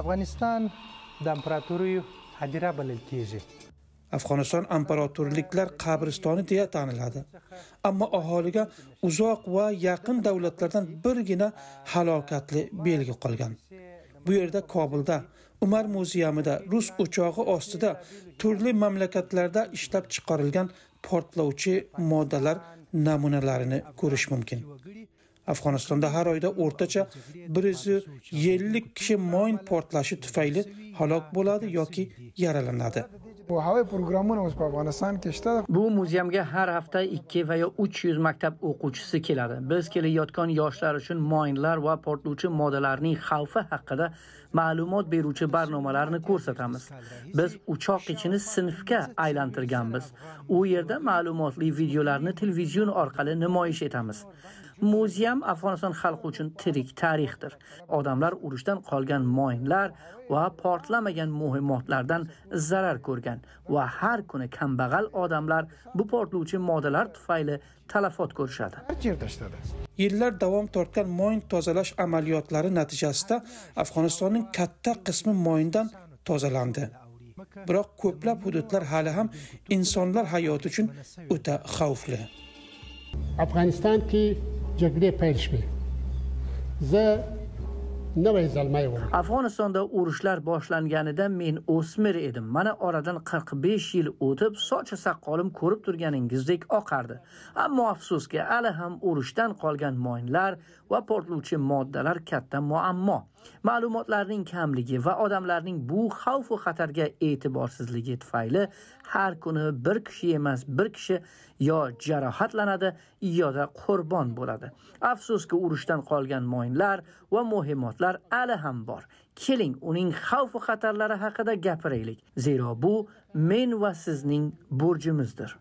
افغانستان د امپراتوریو هدیره بلل کیږي afg'oniston imperatorliklar qabristoni deya taniladi ammo aholiga uzoq va yaqin davlatlardan birgina halokatli belgi qolgan bu yerda kobulda umar muzeyamida rus o'chog'i ostida turli mamlakatlarda ishlab chiqarilgan portlovchi moddalar namunalarini ko'rish mumkin afg'onistonda har oyda o'rtacha bir yuz ellik kishi moyn portlashi tufayli halok bo'ladi yoki yaralanadi. Bu muzeyga har hafta ikki va yo uch yuz maktab o'quvchisi keladi. Biz kelayotgan yoshlar uchun moyinlar va portlovchi moddalarning xavfi haqida ma'lumot beruvchi barnomalarni ko'rsatamiz. Biz uchoq ichini sinfga aylantirganmiz. U yerda ma'lumotli videolarni televizion orqali namoyish etamiz. muz ham afg'oniston xalqi uchun tirik tarixdir. Odamlar urushdan qolgan moyinlar va portlamagan muhimmotlardan zarar ko'rgan va har kuni kambag'al odamlar bu portlovchi moddalar tufayli talafot ko'rishadi. Yillar davom tortgan moyin tozalash amaliyotlari natijasida afg'onistonning katta qismi moyindan tozalandi. Biroq ko'plab hududlar hali ham insonlar hayoti uchun o'ta xavfli. Afg'onistonki جګړې پیل شوې زه nima yozolmayman afg'onistonda urushlar boshlanganida men o'smir edim. Mana oradan 45 yil o'tib soch soqolim ko'rib turganingizdek oqardi. Ammo afsuski hali ham urushdan qolgan moynlar va portlovchi moddalar katta muammo. Ma'lumotlarning kamligi va odamlarning bu xavf va xatarga e'tiborsizligi tufayli har kuni bir kishi emas bir kishi yo jarohatlanadi yoda qurbon bo'ladi. Afsuski urushdan qolgan moynlar va muhimotlar hali ham bor. Keling uning xavf va xatarlari haqida gapiraylik. Zero bu men va sizning burchimizdir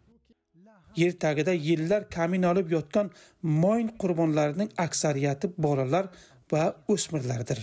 yer tagida yillar kamin olib yotgan moyn qurbonlarining aksariyati bolalar va o'smirlardir